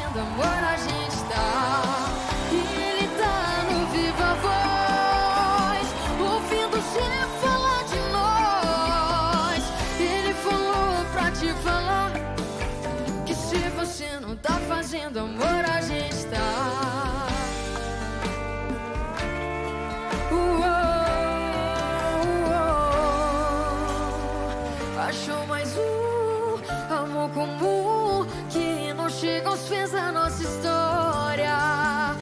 fazendo amor a gente tá. E ele tá no viva voz, ouvindo o falar de nós. Ele falou pra te falar que se você não tá fazendo amor a gente tá. Uou, uou, achou mais um chegam os fins da nossa história.